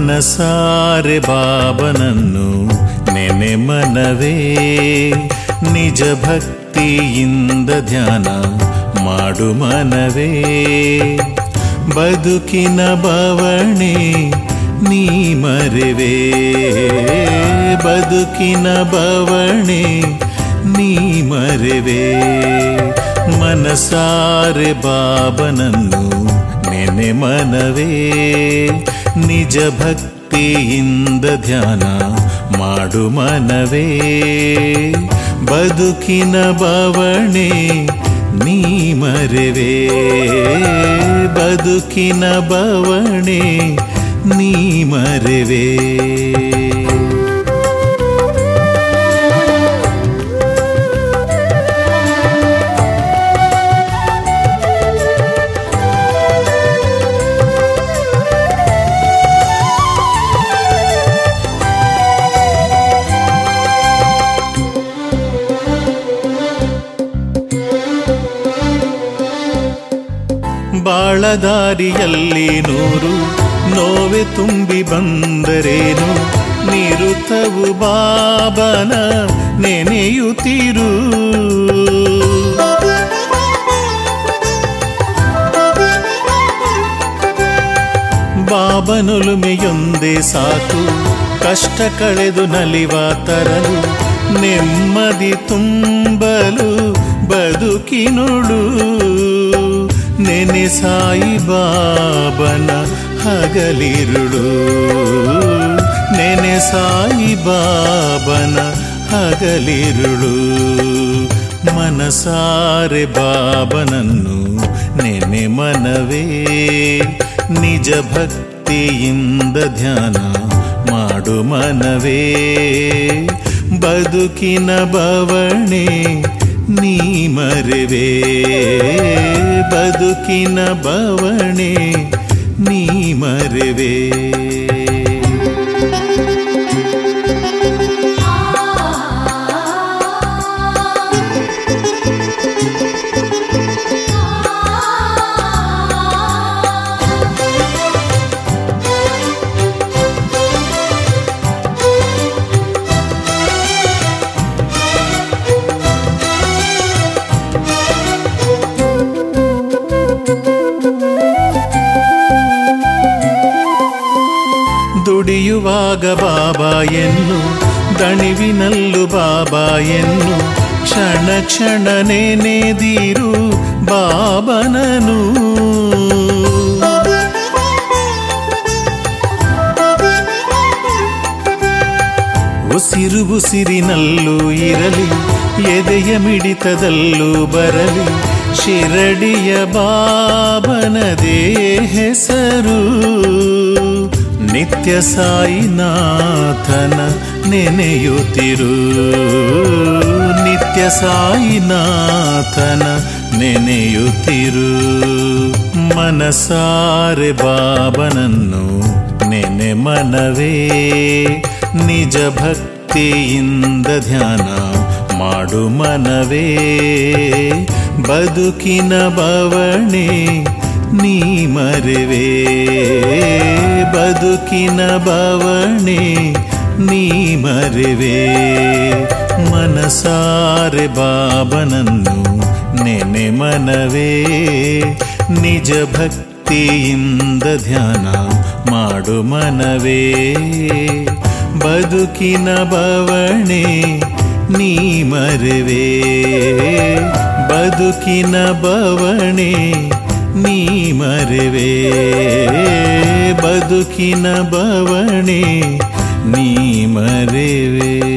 ಮನಸಾರೆ ಬಾಬನನ್ನು ನೆನೆ ಮನವೇ. ನಿಜ ಭಕ್ತಿಯಿಂದ ಧ್ಯಾನ ಮಾಡು ಮನವೇ. ಬದುಕಿನ ಬವಣೆ ನೀ ಮರೆವೆ. ಬದುಕಿನ ಬವಣೆ ನೀ ಮರೆವೆ. ಮನಸಾರೆ ಬಾಬನನ್ನು ನೆನೆ ಮನವೇ, ನಿಜ ಭಕ್ತಿಯಿಂದ ಧ್ಯಾನ ಮಾಡು ಮನವೇ. ಬದುಕಿನ ಬವಣೆ ನೀ ಮರೆವೆ, ಬದುಕಿನ ಬವಣೆ ನೀ ಮರೆವೆ. ಬಾಳದಾರಿಯಲ್ಲಿ ನೂರು ನೋವೆ ತುಂಬಿ ಬಂದರೇನು? ನಿರುತವು ಬಾಬನ ನೆನೆಯುತ್ತಿರು. ಬಾಬನುಲುಮೆಯೊಂದೇ ಸಾಕು, ಕಷ್ಟ ಕಳೆದು ನಲಿವ ತರಲು, ನೆಮ್ಮದಿ ತುಂಬಲು ಬದುಕಿನುಳು. ನೆನೆ ಸಾಯಿ ಬಾಬನ ಹಗಲಿರುಳು. ನೆನೆ ಸಾಯಿ ಬಾಬನ ಹಗಲಿರುಳು. ಮನಸಾರೆ ಬಾಬನನ್ನು ನೆನೆ ಮನವೇ. ನಿಜ ಭಕ್ತಿಯಿಂದ ಧ್ಯಾನ ಮಾಡು ಮನವೇ. ಬದುಕಿನ ಬವಣೆ ನೀ ಮರೆವೆ? ಬದುಕಿನ ಬವಣೆ ನೀ ಮರೆವೆ? ದುಡಿಯುವಾಗ ಬಾಬಾ ಎನ್ನು, ದಣಿವಿನಲ್ಲು ಬಾಬಾ ಎನ್ನು, ಕ್ಷಣ ಕ್ಷಣ ನೆನೆದಿರು ಬಾಬನನು. ಉಸಿರು ಉಸಿರಿನಲ್ಲೂ ಇರಲಿ, ಎದೆಯ ಮಿಡಿತದಲ್ಲೂ ಬರಲಿ, ಶಿರಡಿಯ ಬಾಬನದೇ ಹೆಸರು. ನಿತ್ಯ ಸಾಯಿನಾಥನ ನೆನೆಯುತ್ತಿರು. ನಿತ್ಯ ಸಾಯಿನಾಥನ ನೆನೆಯುತ್ತಿರು. ಮನಸಾರೆ ಬಾಬನನ್ನು ನೆನೆ ಮನವೇ. ನಿಜ ಭಕ್ತಿಯಿಂದ ಧ್ಯಾನ ಮಾಡು ಮನವೇ. ಬದುಕಿನ ಬವಣೆ ನೀ ಮರೆವೆ? ಬದುಕಿನ ಬವಣೆ ನೀ ಮರೆವೆ? ಮನಸಾರೆ ಬಾಬನನ್ನು ನೆನೆ ಮನವೇ? ನಿಜ ಭಕ್ತಿಯಿಂದ ಧ್ಯಾನ ಮಾಡು ಮನವೇ? ಬದುಕಿನ ಬವಣೆ ನೀ ಮರೆವೆ? ಬದುಕಿನ ಬವಣೆ ನೀ ಮರೆವೆ? ಬದುಕಿನ ಬವಣೆ ನೀ ಮರೆವೆ?